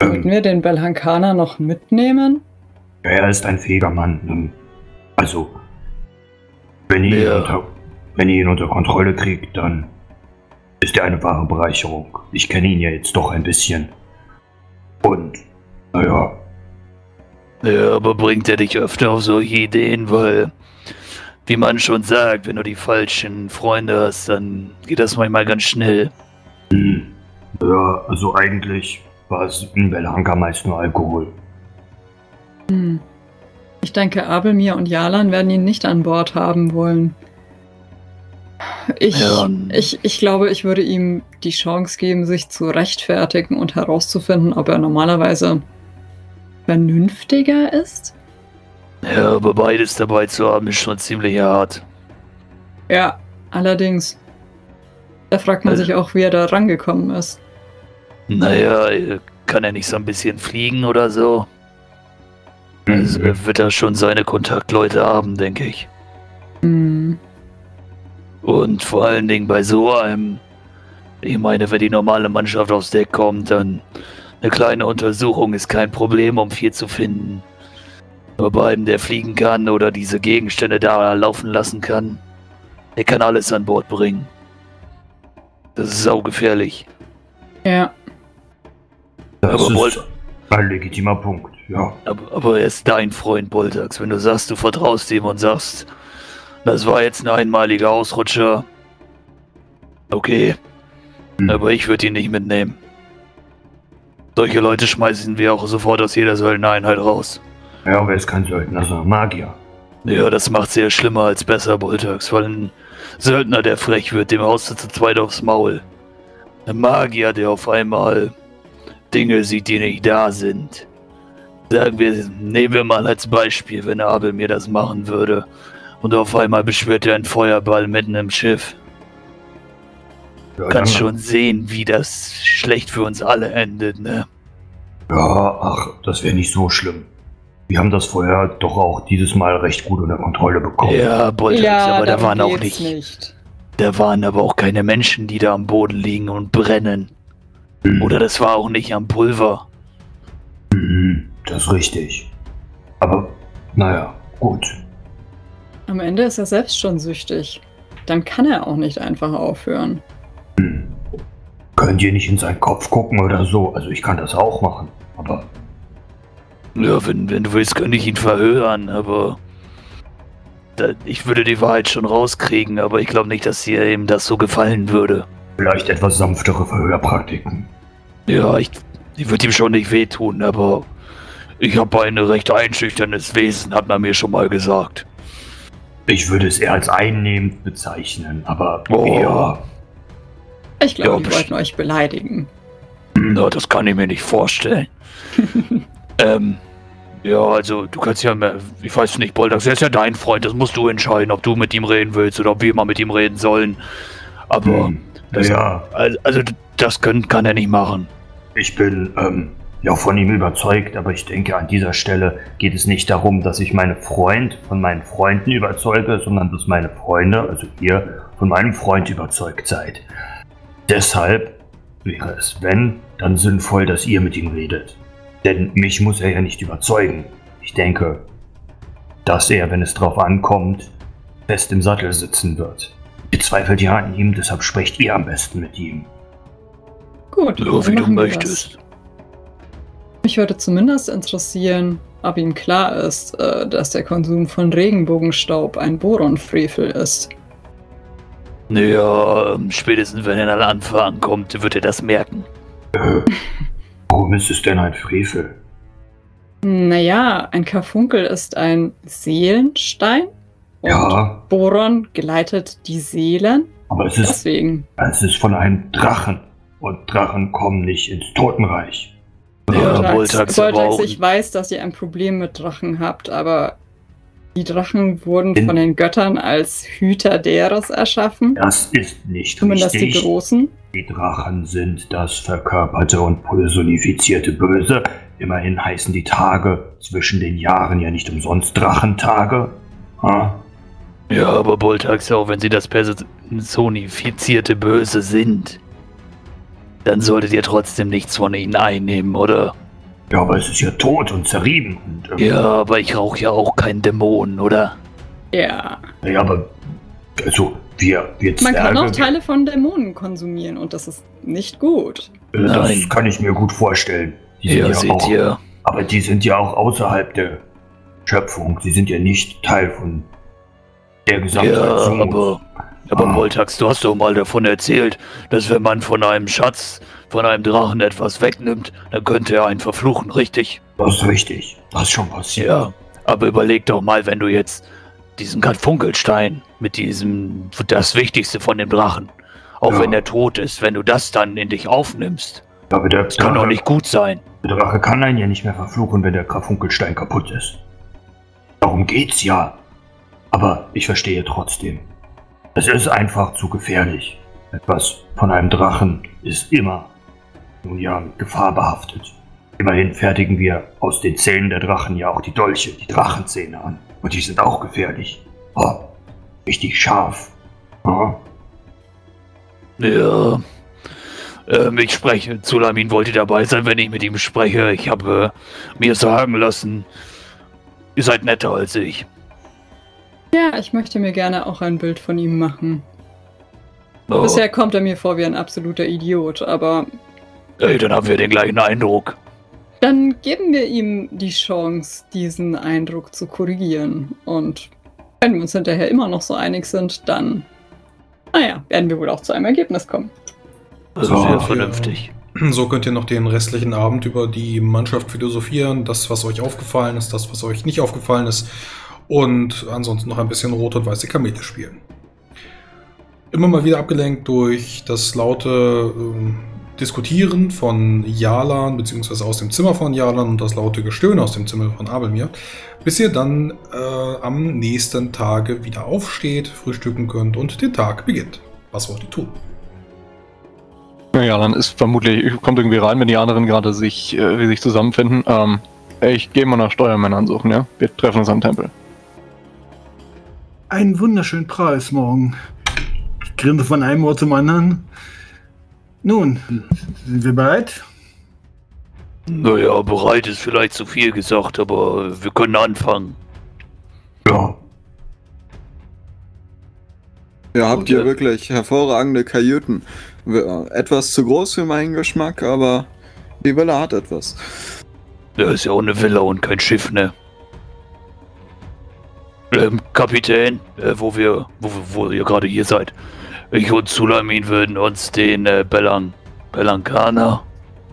Sollten Ähm, wir den Belhankana noch mitnehmen? er ist ein fähiger Mann. Ähm, Also, wenn ihr, Ja. ihn unter, wenn ihr ihn unter Kontrolle kriegt, dann ist er eine wahre Bereicherung. Ich kenne ihn ja jetzt doch ein bisschen. Und, naja, Ja, aber bringt er dich öfter auf solche Ideen, weil, wie man schon sagt, wenn du die falschen Freunde hast, dann geht das manchmal ganz schnell. hm, ja, also eigentlich in Belanka meist nur Alkohol. Hm. Ich denke, Abelmir und Jalan werden ihn nicht an Bord haben wollen. Ich, Ja. ich, ich glaube, ich würde ihm die Chance geben, sich zu rechtfertigen und herauszufinden, ob er normalerweise vernünftiger ist. Ja, aber beides dabei zu haben, ist schon ziemlich hart. Ja, allerdings. Da fragt man Also- sich auch, wie er da rangekommen ist. Naja, kann er nicht so ein bisschen fliegen oder so? Also, Mhm. er wird da schon seine Kontaktleute haben, denke ich. Hm. Und vor allen Dingen bei so einem, ich meine, wenn die normale Mannschaft aufs Deck kommt, dann eine kleine Untersuchung ist kein Problem, um viel zu finden. Aber bei einem, der fliegen kann oder diese Gegenstände da laufen lassen kann, der kann alles an Bord bringen. Das ist saugefährlich. Ja, Das Aber ist ein legitimer Punkt, ja. Aber, aber er ist dein Freund, Boltax. Wenn du sagst, du vertraust ihm und sagst, das war jetzt ein einmaliger Ausrutscher. Okay, Hm. aber ich würde ihn nicht mitnehmen. Solche Leute schmeißen wir auch sofort aus jeder Söldnereinheit raus. Ja, aber er ist kein Söldner, sondern Magier. Ja, das macht sehr schlimmer als besser, Boltax, weil ein Söldner, der frech wird, dem haust du zu zweit aufs Maul. Ein Magier, der auf einmal Dinge sieht, die nicht da sind. Sagen wir, nehmen wir mal als Beispiel, wenn Abel mir das machen würde und auf einmal beschwört er einen Feuerball mitten im Schiff. Ja, Du kannst dann- schon sehen, wie das schlecht für uns alle endet, ne? Ja, ach, das wäre nicht so schlimm. Wir haben das vorher doch auch dieses Mal recht gut unter Kontrolle bekommen. Ja, Boltax, ja aber da waren auch nicht, nicht. da waren aber auch keine Menschen, die da am Boden liegen und brennen. Oder das war auch nicht am Pulver. mhm, das ist richtig. Aber, naja, gut. Am Ende ist er selbst schon süchtig. Dann kann er auch nicht einfach aufhören. Hm. Könnt ihr nicht in seinen Kopf gucken oder so? Also ich kann das auch machen. Aber Ja, wenn, wenn du willst, könnte ich ihn verhören, aber da, ich würde die Wahrheit schon rauskriegen, aber ich glaube nicht, dass dir ihm das so gefallen würde. Vielleicht etwas sanftere Verhörpraktiken. Ja, ich, ich würde ihm schon nicht wehtun, aber ich habe ein recht einschüchterndes Wesen, hat man mir schon mal gesagt. Ich würde es eher als einnehmend bezeichnen, aber Oh. ja. Ich glaube, Ja, die wollten euch beleidigen. Na, das kann ich mir nicht vorstellen. ähm, ja, also du kannst ja, mehr- ich weiß nicht, Boldax, er ist ja dein Freund, das musst du entscheiden, ob du mit ihm reden willst oder ob wir mal mit ihm reden sollen. Aber, Hm, das- ja, also, das können, kann er nicht machen. ich bin ähm, ja von ihm überzeugt, aber ich denke, an dieser Stelle geht es nicht darum, dass ich meine Freund von meinen Freunden überzeuge, sondern dass meine Freunde, also ihr, von meinem Freund überzeugt seid. Deshalb wäre es, wenn, dann sinnvoll, dass ihr mit ihm redet. Denn mich muss er ja nicht überzeugen. Ich denke, dass er, wenn es drauf ankommt, fest im Sattel sitzen wird. Ihr zweifelt ja an ihm, deshalb sprecht ihr am besten mit ihm. Gut, dann wie du möchtest. Das. Mich würde zumindest interessieren, ob ihm klar ist, äh, dass der Konsum von Regenbogenstaub ein Boronfrevel ist. Ja, ähm, spätestens wenn er dann anfahren kommt, wird er das merken. Warum ist es denn ein Frevel? Naja, ein Karfunkel ist ein Seelenstein Ja, Boron geleitet die Seelen. aber es ist, Deswegen. es ist von einem Drachen. Und Drachen kommen nicht ins Totenreich. Ja, Voltax, Voltax ich weiß, dass ihr ein Problem mit Drachen habt, aber die Drachen wurden von den Göttern als Hüter deres erschaffen. Das ist nicht Zumindest die richtig. großen. Die Drachen sind das verkörperte und personifizierte Böse. Immerhin heißen die Tage zwischen den Jahren ja nicht umsonst Drachentage. Ha? Ja, aber Boltax, auch wenn sie das personifizierte Böse sind, dann solltet ihr trotzdem nichts von ihnen einnehmen, oder? Ja, aber es ist ja tot und zerrieben. Und, ähm, Ja, aber ich rauche ja auch keinen Dämonen, oder? Ja. ja, aber also wir, wir Man kann auch Zwerge, Teile von Dämonen konsumieren und das ist nicht gut. äh, das kann ich mir gut vorstellen. Die sind Ja, ja seht auch, ihr. Aber die sind ja auch außerhalb der Schöpfung. Sie sind ja nicht Teil von der gesamten Ja, aber, aber Ah. Moltax, du hast doch mal davon erzählt, dass wenn man von einem Schatz, von einem Drachen etwas wegnimmt, dann könnte er einen verfluchen, richtig? Das ist richtig. Das ist schon passiert. Ja, aber überleg doch mal, wenn du jetzt diesen Karfunkelstein mit diesem, das Wichtigste von dem Drachen, auch Ja. wenn er tot ist, wenn du das dann in dich aufnimmst, Aber der das kann doch nicht gut sein. Der Drache kann einen ja nicht mehr verfluchen, wenn der Karfunkelstein kaputt ist. Darum geht's ja. Aber ich verstehe trotzdem. Es ist einfach zu gefährlich. Etwas von einem Drachen ist immer, nun ja, mit Gefahr behaftet. Immerhin fertigen wir aus den Zähnen der Drachen ja auch die Dolche, die Drachenzähne an. Und die sind auch gefährlich. Oh, richtig scharf. Oh, Ja. Ähm, ich spreche, Zulamin wollte dabei sein, wenn ich mit ihm spreche. Ich habe äh, mir sagen lassen, ihr seid netter als ich. Ja, ich möchte mir gerne auch ein Bild von ihm machen. Oh, Bisher kommt er mir vor wie ein absoluter Idiot, aber ey, dann haben wir den gleichen Eindruck. dann geben wir ihm die Chance, diesen Eindruck zu korrigieren. Und wenn wir uns hinterher immer noch so einig sind, dann, naja, werden wir wohl auch zu einem Ergebnis kommen. Das ist sehr ja. vernünftig. So könnt ihr noch den restlichen Abend über die Mannschaft philosophieren, das, was euch aufgefallen ist, das, was euch nicht aufgefallen ist und ansonsten noch ein bisschen rote und weiße Kamele spielen. Immer mal wieder abgelenkt durch das laute ähm, Diskutieren von Jalan, beziehungsweise aus dem Zimmer von Jalan und das laute Gestöhne aus dem Zimmer von Abelmir, bis ihr dann äh, am nächsten Tage wieder aufsteht, frühstücken könnt und der Tag beginnt. Was wollt ihr tun? Ja, dann ist vermutlich, kommt irgendwie rein, wenn die anderen gerade sich, äh, sich zusammenfinden. Ähm, ich gehe mal nach Steuermännern suchen, ja? Wir treffen uns am Tempel. Einen wunderschönen Preis morgen. Ich grinse von einem Ohr zum anderen. Nun, sind wir bereit? Naja, bereit ist vielleicht zu viel gesagt, aber wir können anfangen. ja. Ja, habt ihr wirklich hervorragende Kajüten. Etwas zu groß für meinen Geschmack, aber die Villa hat etwas. Ja, ist ja auch eine Villa und kein Schiff, ne? Ähm, Kapitän, äh, wo wir, wo, wo ihr gerade hier seid. Ich und Sulamin würden uns den äh, Belang, Belankana,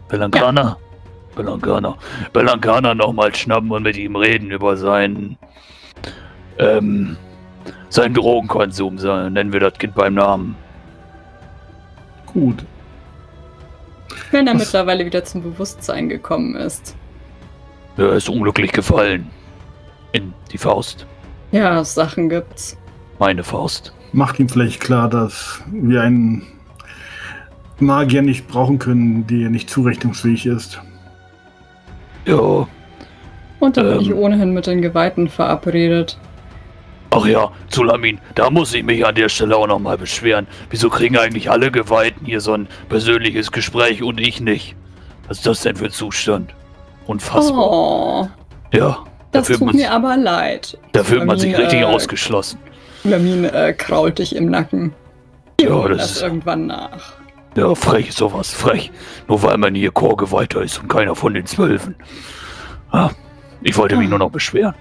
Belankana, Belankana, Belankana nochmal schnappen und mit ihm reden über seinen, ähm, seinen Drogenkonsum, sein- nennen wir das Kind beim Namen. Gut. Wenn er Was? mittlerweile wieder zum Bewusstsein gekommen ist. Er ist unglücklich gefallen. In die Faust. Ja, Sachen gibt's. Meine Faust. Macht ihm vielleicht klar, dass wir einen Magier nicht brauchen können, der nicht zurechnungsfähig ist. Ja, Und da bin Ähm. ich ohnehin mit den Geweihten verabredet. Ach ja, Zulamin, da muss ich mich an der Stelle auch nochmal beschweren. Wieso kriegen eigentlich alle Geweihten hier so ein persönliches Gespräch und ich nicht? Was ist das denn für ein Zustand? Unfassbar. Oh, Ja, das tut mir aber leid. da fühlt man sich richtig äh, ausgeschlossen. Lamin äh, krault dich im Nacken. Wir Ja, das das ist- irgendwann nach. Ja, frech ist sowas, frech. Nur weil man hier Chorgeweihter ist und keiner von den Zwölfen. Ah, ich wollte mich nur noch beschweren.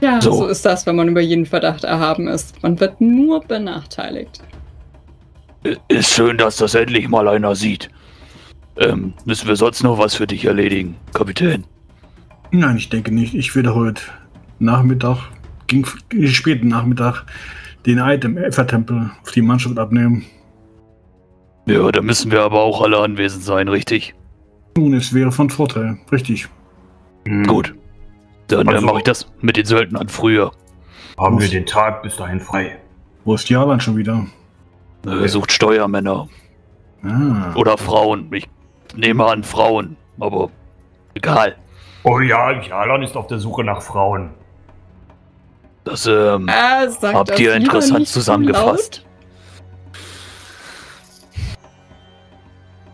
Ja, So. so. ist das, wenn man über jeden Verdacht erhaben ist. Man wird nur benachteiligt. Ist schön, dass das endlich mal einer sieht. Ähm, müssen wir sonst noch was für dich erledigen, Kapitän? Nein, ich denke nicht. Ich werde heute Nachmittag, gegen späten Nachmittag, den Eid im Äthertempel auf die Mannschaft abnehmen. Ja, da müssen wir aber auch alle anwesend sein, richtig? Nun, es wäre von Vorteil. Richtig. Hm, Gut. Dann äh, Also- mache ich das mit den Söldnern früher. Haben wir den Tag bis dahin frei. Wo ist Jalan schon wieder? Äh, sucht Steuermänner Ah. oder Frauen. Ich nehme an Frauen, aber egal. Oh ja, Jalan ist auf der Suche nach Frauen. Das ähm, sagt habt das ihr interessant zusammengefasst.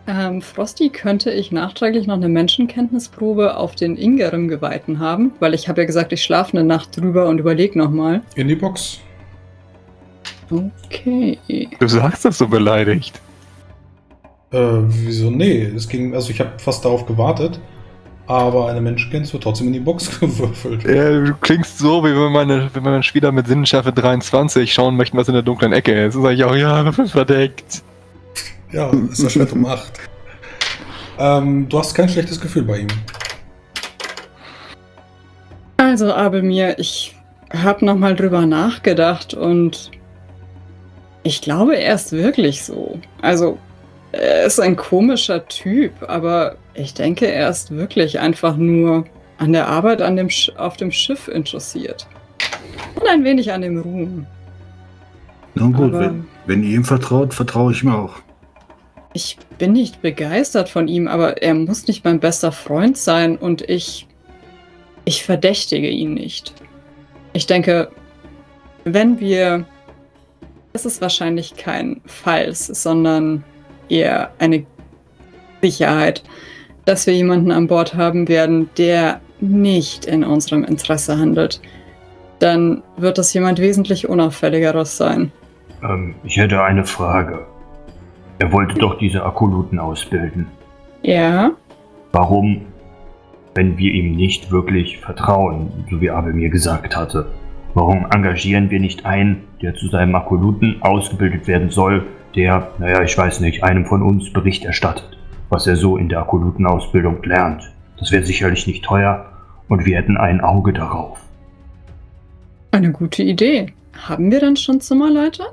Ähm, Frosty, könnte ich nachträglich noch eine Menschenkenntnisprobe auf den Ingerim-Geweihten haben? Weil ich habe ja gesagt, ich schlafe eine Nacht drüber und überlege nochmal. In die Box. Okay. Du sagst das so beleidigt. Äh, wieso? Nee, es ging, also ich habe fast darauf gewartet, aber eine Menschenkenntnis wird trotzdem in die Box gewürfelt. Ja, du klingst so, wie wenn meine, wenn meine Spieler mit Sinnenschärfe 23 schauen möchten, was in der dunklen Ecke ist. Dann sage ich auch, ja, Würfel verdeckt. Ja, ist erschwert um 8. Ähm, du hast kein schlechtes Gefühl bei ihm. Also, Abelmir, ich habe nochmal drüber nachgedacht und ich glaube, er ist wirklich so. Also, er ist ein komischer Typ, aber ich denke, er ist wirklich einfach nur an der Arbeit an dem Sch auf dem Schiff interessiert. Und ein wenig an dem Ruhm. Na gut, Aber- wenn, wenn ihr ihm vertraut, vertraue ich ihm auch. Ich bin nicht begeistert von ihm, aber er muss nicht mein bester Freund sein und ich. Ich verdächtige ihn nicht. Ich denke, wenn wir. Es ist wahrscheinlich kein Falls, sondern eher eine Sicherheit, dass wir jemanden an Bord haben werden, der nicht in unserem Interesse handelt. Dann wird es jemand wesentlich unauffälligeres sein. Ähm, ich hätte eine Frage. Er wollte doch diese Akoluten ausbilden. Ja, Warum, wenn wir ihm nicht wirklich vertrauen, so wie Abel mir gesagt hatte, warum engagieren wir nicht einen, der zu seinem Akoluten ausgebildet werden soll, der, naja, ich weiß nicht, einem von uns Bericht erstattet, was er so in der Akolutenausbildung lernt? Das wäre sicherlich nicht teuer und wir hätten ein Auge darauf. eine gute Idee. Haben wir dann schon Zimmerleiter?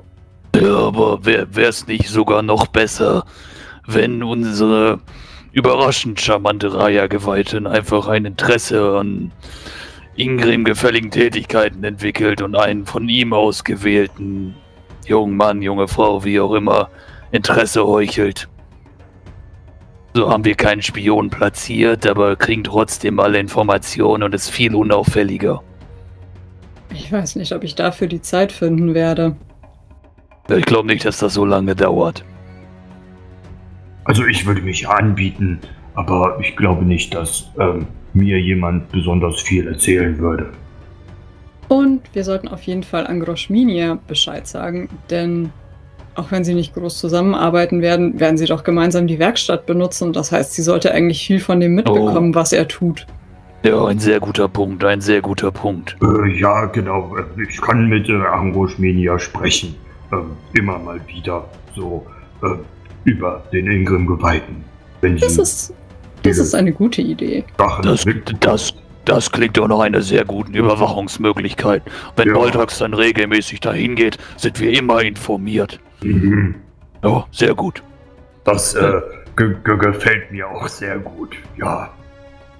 Ja, aber wäre es nicht sogar noch besser, wenn unsere überraschend charmante Raya-Geweihin einfach ein Interesse an Ingrim gefälligen Tätigkeiten entwickelt und einen von ihm ausgewählten jungen Mann, junge Frau, wie auch immer, Interesse heuchelt. So haben wir keinen Spion platziert, aber kriegen trotzdem alle Informationen und ist viel unauffälliger. Ich weiß nicht, ob ich dafür die Zeit finden werde. Ich glaube nicht, dass das so lange dauert. Also ich würde mich anbieten, aber ich glaube nicht, dass ähm, mir jemand besonders viel erzählen würde. Und wir sollten auf jeden Fall an Groschminia Bescheid sagen, denn auch wenn sie nicht groß zusammenarbeiten werden, werden sie doch gemeinsam die Werkstatt benutzen. Das heißt, sie sollte eigentlich viel von dem mitbekommen, was er tut. Ja, ein sehr guter Punkt, ein sehr guter Punkt. Äh, ja, genau. äh, Ich kann mit äh, Angoschmenia sprechen. Ähm, immer mal wieder. So äh, über den Ingrim-Geweihten. Das ist, das ist eine gute Idee. Das, das, das klingt doch nach einer sehr guten Überwachungsmöglichkeit. Wenn Ja. Boltax dann regelmäßig dahin geht, sind wir immer informiert. Mhm. Oh, sehr gut. Das äh, ge ge gefällt mir auch sehr gut. Ja.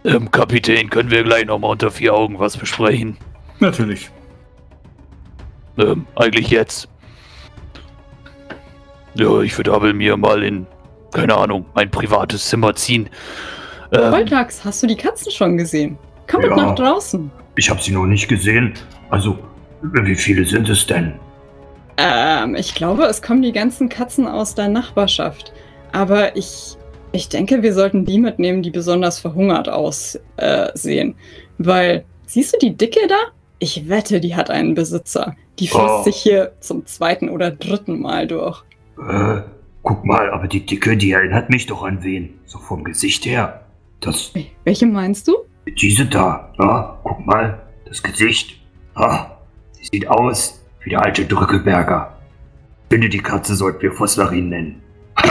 Ähm, Kapitän, können wir gleich nochmal unter vier Augen was besprechen? Natürlich. Ähm, eigentlich jetzt. Ja, ich würde aber mir mal in, keine Ahnung, mein privates Zimmer ziehen. Ähm, Voltax, hast du die Katzen schon gesehen? Komm mit Ja. nach draußen. Ich habe sie noch nicht gesehen. Also, wie viele sind es denn? Ähm, ich glaube, es kommen die ganzen Katzen aus der Nachbarschaft. Aber ich, ich denke, wir sollten die mitnehmen, die besonders verhungert aussehen. Äh, sehen. Weil, siehst du die Dicke da? Ich wette, die hat einen Besitzer. Die frisst Oh. sich hier zum zweiten oder dritten Mal durch. Äh, guck mal, aber die Dicke, die erinnert mich doch an wen? So vom Gesicht her. Das, Welche meinst du? diese da, ja, guck mal, das Gesicht. Ah, sie sieht aus wie der alte Drückeberger. Ich finde, die Katze sollten wir Foslerin nennen.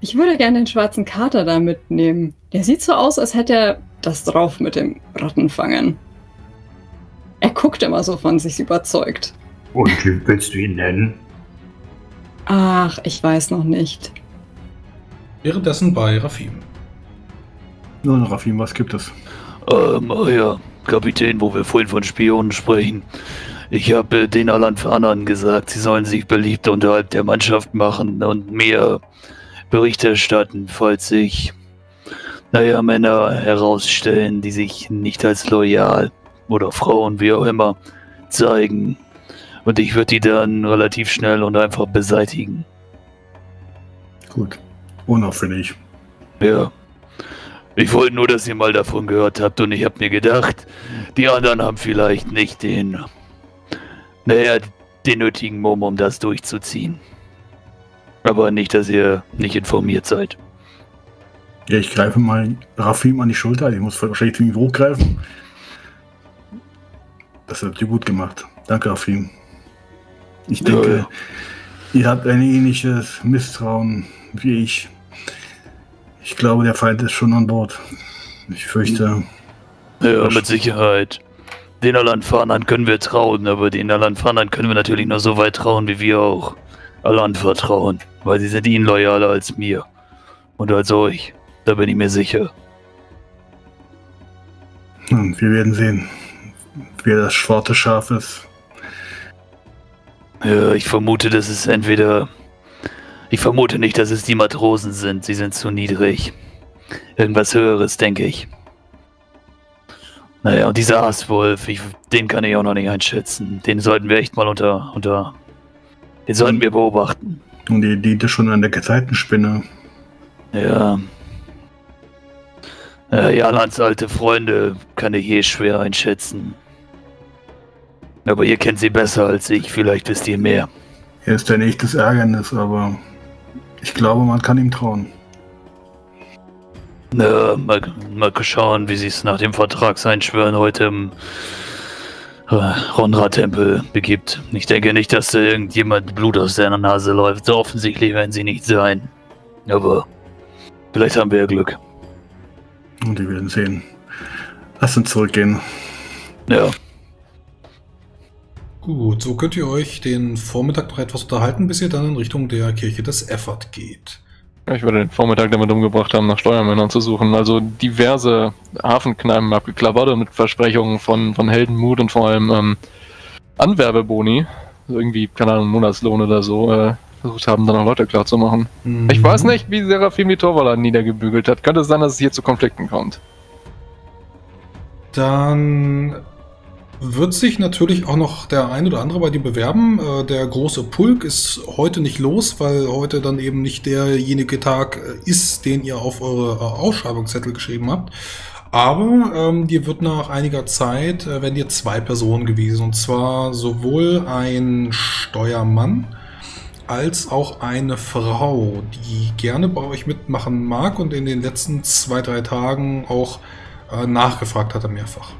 Ich würde gerne den schwarzen Kater da mitnehmen. Der sieht so aus, als hätte er das drauf mit dem Rattenfangen. Er guckt immer so von sich überzeugt. Und wie willst du ihn nennen? Ach, ich weiß noch nicht. Währenddessen bei Rafim. Auf ihm, was gibt es? Ähm, oh ja, Kapitän, wo wir vorhin von Spionen sprechen. Ich habe äh, den Alanfanern gesagt, sie sollen sich beliebt unterhalb der Mannschaft machen und mir Bericht erstatten, falls sich, naja, Männer herausstellen, die sich nicht als loyal oder Frauen, wie auch immer, zeigen. Und ich würde die dann relativ schnell und einfach beseitigen. Gut. Unauffällig. Ja. Ich wollte nur, dass ihr mal davon gehört habt und ich hab mir gedacht, die anderen haben vielleicht nicht den, naja, den nötigen Mumm, um das durchzuziehen. Aber nicht, dass ihr nicht informiert seid. Ja, ich greife mal Rafim an die Schulter. Ich muss wahrscheinlich irgendwie hochgreifen. Das habt ihr gut gemacht. Danke, Rafim. Ich denke, ja. ihr habt ein ähnliches Misstrauen wie ich. Ich glaube, der Feind ist schon an Bord. Ich fürchte, Ja, mit Sicherheit. Den Alanfanern können wir trauen, aber den Alanfanern können wir natürlich nur so weit trauen, wie wir auch Alan vertrauen. Weil sie sind ihnen loyaler als mir. Und als euch. Da bin ich mir sicher. wir werden sehen, wer das schwarze Schaf ist. Ja, ich vermute, dass es entweder. Ich vermute nicht, dass es die Matrosen sind. Sie sind zu niedrig. Irgendwas Höheres, denke ich. Naja, und dieser Aaswolf, ich, den kann ich auch noch nicht einschätzen. Den sollten wir echt mal unter. unter. Den sollten wir beobachten. Und ihr diente schon an der Gezeitenspinne. Ja. Ja, Jalans alte Freunde kann ich eh schwer einschätzen. Aber ihr kennt sie besser als ich, vielleicht wisst ihr mehr. Er ist ein echtes Ärgernis, aber ich glaube, man kann ihm trauen. Na, mal, mal schauen, wie sie es nach dem Vertragseinschwören heute im äh, Ronra-Tempel begibt. Ich denke nicht, dass da irgendjemand Blut aus seiner Nase läuft. So offensichtlich werden sie nicht sein. Aber vielleicht haben wir ja Glück. Und wir werden sehen. Lass uns zurückgehen. Ja. Gut, so könnt ihr euch den Vormittag noch etwas unterhalten, bis ihr dann in Richtung der Kirche des Effort geht. Ich würde den Vormittag damit umgebracht haben, nach Steuermännern zu suchen. Also diverse Hafenkneipen abgeklappert und mit Versprechungen von, von Heldenmut und vor allem ähm, Anwerbeboni, also irgendwie, keine Ahnung, Monatslohn oder so, äh, versucht haben, dann auch Leute klarzumachen. Ich weiß nicht, wie Serafim die Torwaller niedergebügelt hat. Könnte es sein, dass es hier zu Konflikten kommt. Dann wird sich natürlich auch noch der ein oder andere bei dir bewerben. Äh, Der große Pulk ist heute nicht los, weil heute dann eben nicht derjenige Tag äh, ist, den ihr auf eure äh, Ausschreibungszettel geschrieben habt. Aber ähm, dir wird nach einiger Zeit, äh, werden dir zwei Personen gewesen. Und zwar sowohl ein Steuermann als auch eine Frau, die gerne bei euch mitmachen mag und in den letzten zwei, drei Tagen auch äh, nachgefragt hatte mehrfach.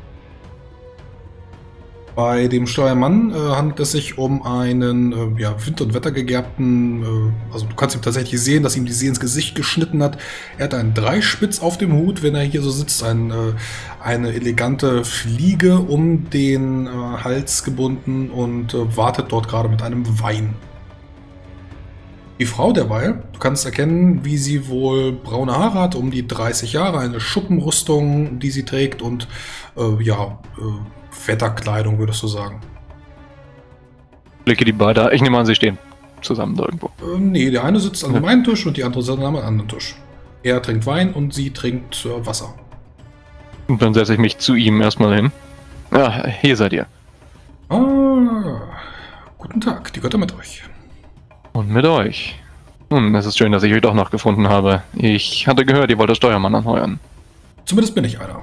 Bei dem Steuermann äh, handelt es sich um einen äh, ja, wind- und wettergegerbten, äh, also du kannst ihm tatsächlich sehen, dass ihm die See ins Gesicht geschnitten hat. Er hat einen Dreispitz auf dem Hut, wenn er hier so sitzt, ein, äh, eine elegante Fliege um den äh, Hals gebunden und äh, wartet dort gerade mit einem Wein. Die Frau derweil, du kannst erkennen, wie sie wohl braune Haare hat, um die 30 Jahre, eine Schuppenrüstung, die sie trägt und ja, Wetterkleidung, würdest du sagen. Blicke die beide. Ich nehme an, sie stehen zusammen da irgendwo. Ähm, nee, der eine sitzt an Ja. dem einen Tisch und die andere sitzt an einem anderen Tisch. Er trinkt Wein und sie trinkt äh, Wasser. Und dann setze ich mich zu ihm erstmal hin. Ja, hier seid ihr. Ah, guten Tag, die Götter mit euch. Und mit euch. Nun, es ist schön, dass ich euch doch noch gefunden habe. Ich hatte gehört, ihr wollt das Steuermann anheuern. Zumindest bin ich einer.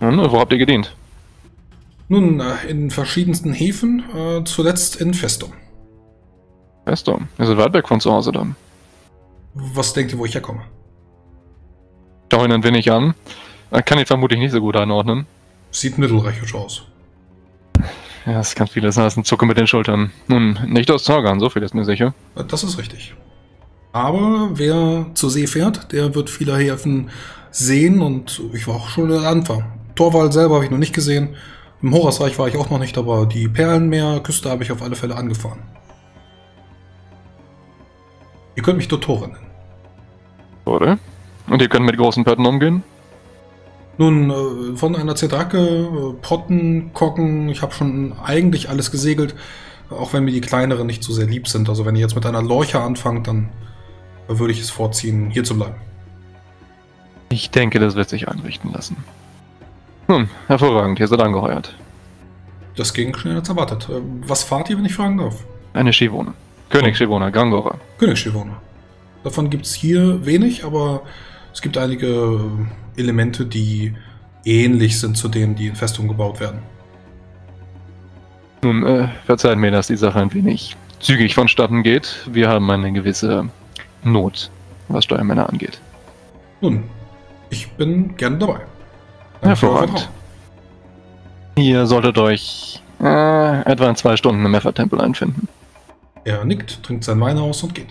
Nun, wo habt ihr gedient? Nun, äh, in verschiedensten Häfen, äh, zuletzt in Festum. Festo. Ihr seid weit weg von zu Hause dann. Was denkt ihr, wo ich herkomme? Schau ihn ein wenig an. Er kann ihn vermutlich nicht so gut einordnen. Sieht mittelreichisch aus. Ja, es kann vieles sein, es ist ein Zucker mit den Schultern. Nun, nicht aus Zorgan, so viel ist mir sicher. Äh, Das ist richtig. Aber wer zur See fährt, der wird viele Häfen sehen und ich war auch schon in der Anfang. Torwald selber habe ich noch nicht gesehen. Im Horasreich war ich auch noch nicht, aber die Perlenmeerküste habe ich auf alle Fälle angefahren. Ihr könnt mich Dottore nennen. Oder? Und ihr könnt mit großen Pötten umgehen? Nun, äh, von einer Zedrake, äh, Potten, Kocken, ich habe schon eigentlich alles gesegelt, auch wenn mir die kleineren nicht so sehr lieb sind. Also wenn ihr jetzt mit einer Lorcha anfangt, dann würde ich es vorziehen, hier zu bleiben. Ich denke, das wird sich einrichten lassen. Nun, hervorragend, ihr seid angeheuert. Das ging schneller als erwartet. Äh, Was fahrt ihr, wenn ich fragen darf? Eine Schivone. König Shivona, Gangora. Königsschivona. Davon gibt es hier wenig, aber es gibt einige Elemente, die ähnlich sind zu denen, die in Festungen gebaut werden. Nun, äh, verzeiht mir, dass die Sache ein wenig zügig vonstatten geht. Wir haben eine gewisse Not, was Steuermänner angeht. Nun, ich bin gern dabei. Hervorragend. Ihr solltet euch äh, etwa in zwei Stunden im Effer-Tempel einfinden. Er nickt, trinkt sein Wein aus und geht.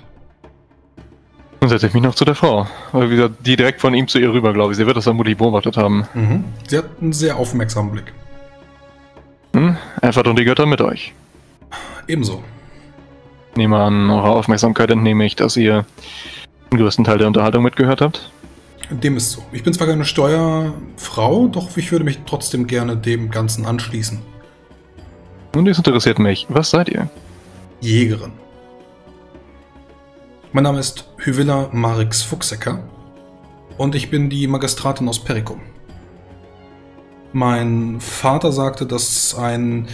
Dann setze ich mich noch zu der Frau. Weil wie gesagt, die direkt von ihm zu ihr rüber, glaube ich. Sie wird das vermutlich beobachtet haben. Mhm. Sie hat einen sehr aufmerksamen Blick. Hm? Effert und die Götter mit euch. Ebenso. Ich nehme an, eurer Aufmerksamkeit entnehme ich, dass ihr den größten Teil der Unterhaltung mitgehört habt. Dem ist so. Ich bin zwar keine Steuerfrau, doch ich würde mich trotzdem gerne dem Ganzen anschließen. Und dies interessiert mich. Was seid ihr? Jägerin. Mein Name ist Hyvilla Marix Fuchsecker und ich bin die Magistratin aus Perikum. Mein Vater sagte, dass ein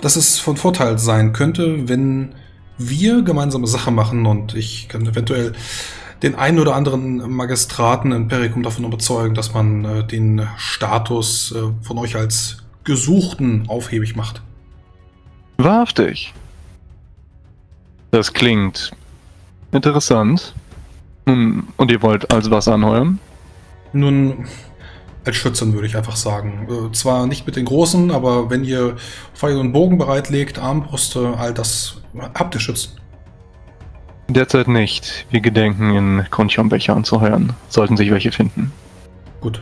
dass es von Vorteil sein könnte, wenn wir gemeinsame Sache machen und ich kann eventuell den einen oder anderen Magistraten in Perikum davon überzeugen, dass man äh, den Status äh, von euch als Gesuchten aufhebig macht. Wahrhaftig. Das klingt interessant. Nun, Und ihr wollt also was anheuern? Nun, als Schützin würde ich einfach sagen. Äh, zwar nicht mit den Großen, aber wenn ihr Pfeil und Bogen bereitlegt, Armbrüste, all das habt ihr Schützen. Derzeit nicht. Wir gedenken in Konchombecher anzuheuern. Sollten sich welche finden. Gut.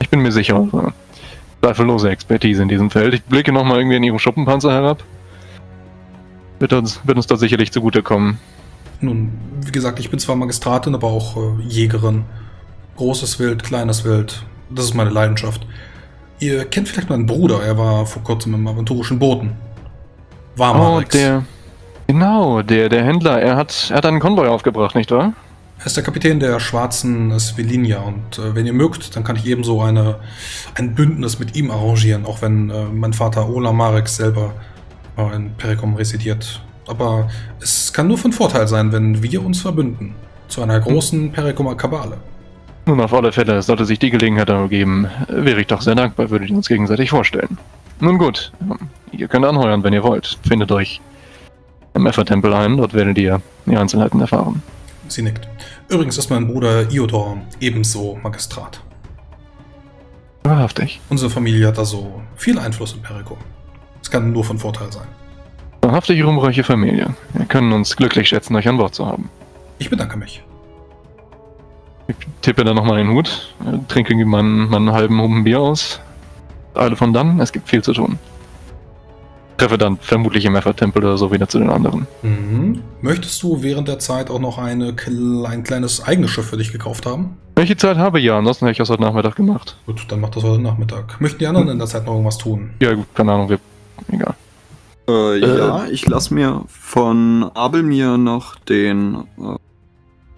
Ich bin mir sicher, eure zweifellose Expertise in diesem Feld. Ich blicke nochmal irgendwie in ihren Schuppenpanzer herab. Wird uns, wird uns das sicherlich zugutekommen. Nun, wie gesagt, ich bin zwar Magistratin, aber auch äh, Jägerin. Großes Wild, kleines Wild. Das ist meine Leidenschaft. Ihr kennt vielleicht meinen Bruder, er war vor kurzem im aventurischen Booten. War Oh, Marix. der. Genau, der, der Händler. Er hat, er hat einen Konvoi aufgebracht, nicht wahr? Er ist der Kapitän der schwarzen Svelinia und äh, wenn ihr mögt, dann kann ich ebenso eine, ein Bündnis mit ihm arrangieren, auch wenn äh, mein Vater Ola Marek selber äh, in Perikum residiert. Aber es kann nur von Vorteil sein, wenn wir uns verbünden. Zu einer großen Perikumer Kabale. Nun, auf alle Fälle, sollte sich die Gelegenheit ergeben, wäre ich doch sehr dankbar, würde ich uns gegenseitig vorstellen. Nun gut, ihr könnt anheuern, wenn ihr wollt. Findet euch im Effer-Tempel ein, dort werdet ihr die Einzelheiten erfahren. Sie nickt. Übrigens ist mein Bruder Iodor ebenso Magistrat. Wahrhaftig. Unsere Familie hat also viel Einfluss in Perikum. Es kann nur von Vorteil sein. Wahrhaftig ruhmreiche Familie. Wir können uns glücklich schätzen, euch an Bord zu haben. Ich bedanke mich. Ich tippe dann nochmal den Hut, äh, trinke meinen, meinen halben Humpen Bier aus. Eile von dann, es gibt viel zu tun. Treffe dann vermutlich im Effer-Tempel oder so wieder zu den anderen. Mhm. Möchtest du während der Zeit auch noch eine, ein kleines eigenes Schiff für dich gekauft haben? Wenn ich die Zeit habe, ja, ansonsten hätte ich das heute Nachmittag gemacht. Gut, dann mach das heute Nachmittag. Möchten die anderen in der Zeit noch irgendwas tun? Ja, gut, keine Ahnung, wir. Egal. Äh, Äh. ja, ich lasse mir von Abelmir noch den äh,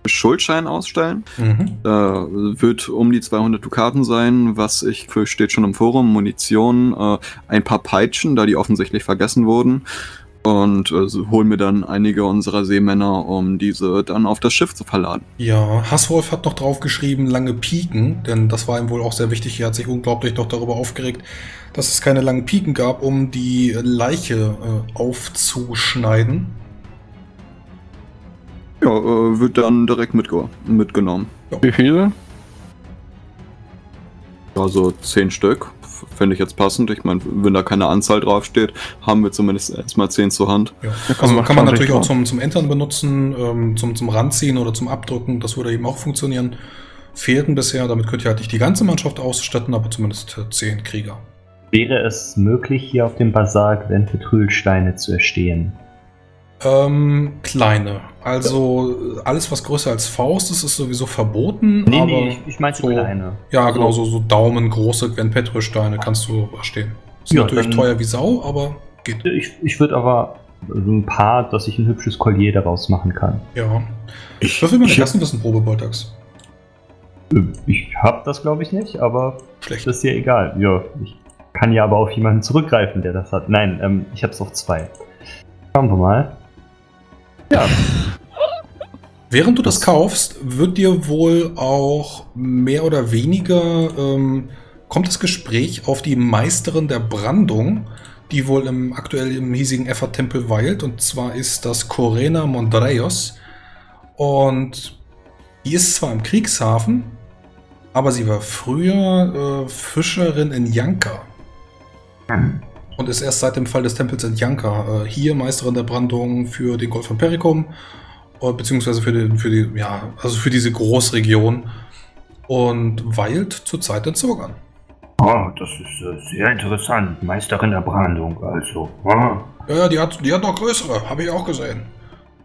Schuldschein ausstellen. Mhm. Äh, wird um die 200 Dukaten sein, was ich für steht schon im Forum. Munition, äh, ein paar Peitschen, da die offensichtlich vergessen wurden. Und äh, holen mir dann einige unserer Seemänner, um diese dann auf das Schiff zu verladen. Ja, Hasswolf hat noch draufgeschrieben, lange Piken, denn das war ihm wohl auch sehr wichtig. Er hat sich unglaublich noch darüber aufgeregt, dass es keine langen Piken gab, um die Leiche äh, aufzuschneiden. Ja, äh, wird dann direkt mitge mitgenommen. Wie viele? Also zehn Stück. Fände ich jetzt passend. Ich meine, wenn da keine Anzahl draufsteht, haben wir zumindest erstmal zehn zur Hand. Ja. kann Also man- kann man natürlich auch zum, zum Entern benutzen, ähm, zum, zum Ranziehen oder zum Abdrücken. Das würde eben auch funktionieren. Fehlten bisher, damit könnt ihr halt nicht die ganze Mannschaft ausstatten, aber zumindest äh, zehn Krieger. Wäre es möglich, hier auf dem Basar Gwenfetrülsteine zu erstehen? Ähm, kleine. Also alles, was größer als Faust ist, ist sowieso verboten. Nee, aber nee, ich, ich meinte so- kleine. Ja, genau, so, so daumengroße Gwen Petrus-Steine kannst du erstehen. Ist Ja, natürlich dann- teuer wie Sau, aber geht. Ich, ich würde aber so ein paar, dass ich ein hübsches Collier daraus machen kann. Ja. Ich, Würfel mal eine Klassenwissenprobe, Boltax. Äh, Ich hab das, glaube ich, nicht, aber Schlecht. das ist ja egal. Ja, ich kann ja aber auf jemanden zurückgreifen, der das hat. Nein, ähm, ich hab's auf zwei. Schauen wir mal. Ja. Während du das kaufst, wird dir wohl auch mehr oder weniger ähm, kommt das Gespräch auf die Meisterin der Brandung, die wohl im aktuell im hiesigen Effa-Tempel weilt. Und zwar ist das Corena Mondreios. Und die ist zwar im Kriegshafen, aber sie war früher äh, Fischerin in Janka. Und ist erst seit dem Fall des Tempels in Janka äh, hier Meisterin der Brandung für den Golf von Perikum, äh, beziehungsweise für, den, für, die, ja, also für diese Großregion und weilt zurzeit in Zogan. Oh, das ist äh, sehr interessant. Meisterin der Brandung, also. Ah. Ja, ja, die hat, die hat noch größere, habe ich auch gesehen.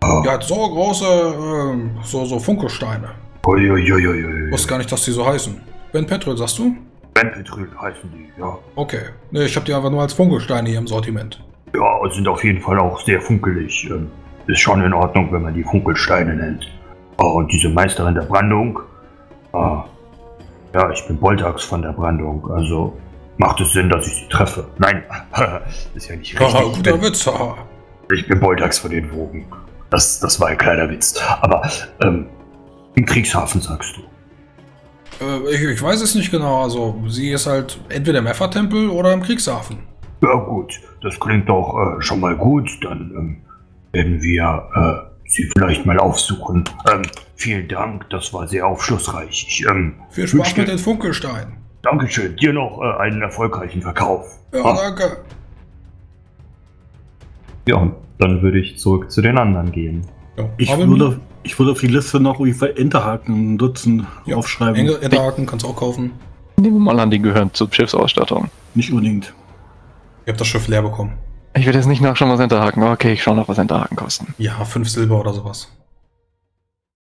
Oh. Die hat so große, ähm, so, so Funkelsteine. Uiuiuiui. Wusste gar nicht, dass die so heißen. Ben Petrol, sagst du? Benpetrol heißen die, ja. Okay. Nee, ich habe die einfach nur als Funkelsteine hier im Sortiment. Ja, und sind auf jeden Fall auch sehr funkelig. Ähm, ist schon in Ordnung, wenn man die Funkelsteine nennt. Oh, und diese Meisterin der Brandung. Ah. Ja, ich bin Boltax von der Brandung, also macht es Sinn, dass ich sie treffe. Nein, ist ja nicht richtig. Ich guter bin, Witz, haha. ich bin Boltax von den Wogen. Das, das war ein kleiner Witz. Aber ähm, im Kriegshafen sagst du. Äh, ich, ich weiß es nicht genau, also sie ist halt entweder im Effa-Tempel oder im Kriegshafen. Ja gut, das klingt doch äh, schon mal gut. Dann ähm, werden wir äh, sie vielleicht mal aufsuchen. Ähm, vielen Dank, das war sehr aufschlussreich. Ich, ähm, Viel Spaß mit dir- den Funkelsteinen. Dankeschön, dir noch äh, einen erfolgreichen Verkauf. Ja, Ah. danke. Ja, und dann würde ich zurück zu den anderen gehen. Ja, Ich würde, ich würde auf die Liste noch irgendwie Enterhaken und Dutzend Ja, aufschreiben. Enterhaken kannst du auch kaufen. Nehmen wir mal an, die gehören zur Schiffsausstattung. Nicht unbedingt. Ihr habt das Schiff leer bekommen. Ich werde jetzt nicht nachschauen, was Enterhaken. Okay, ich schaue noch, was Enterhaken kosten. Ja, fünf Silber oder sowas.